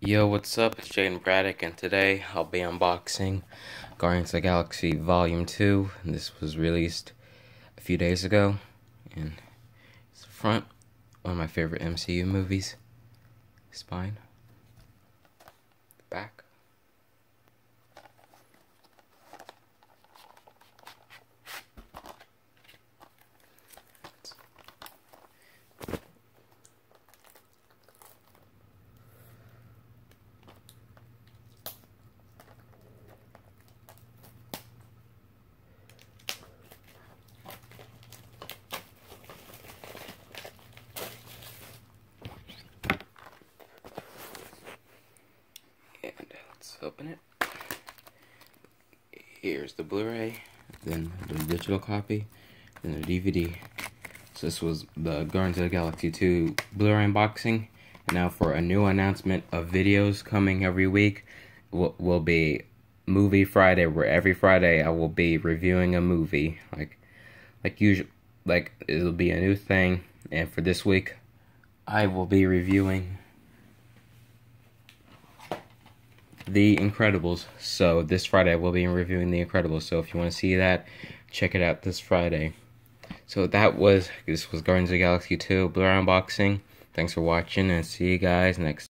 Yo, what's up? It's Jayden Braddock, and today I'll be unboxing Guardians of the Galaxy Volume 2. And this was released a few days ago. And it's the front, one of my favorite MCU movies. Spine. The back. And let's open it. Here's the Blu-ray, then the digital copy, then the DVD. So this was the Guardians of the Galaxy 2 Blu-ray unboxing. And now for a new announcement of videos coming every week will, will be Movie Friday, where every Friday I will be reviewing a movie. Like, like usual, like it'll be a new thing. And for this week, I will be reviewing The Incredibles. So this Friday I will be reviewing The Incredibles. So if you want to see that, check it out this Friday. So that was this was Guardians of Galaxy 2 Blur unboxing. Thanks for watching and see you guys next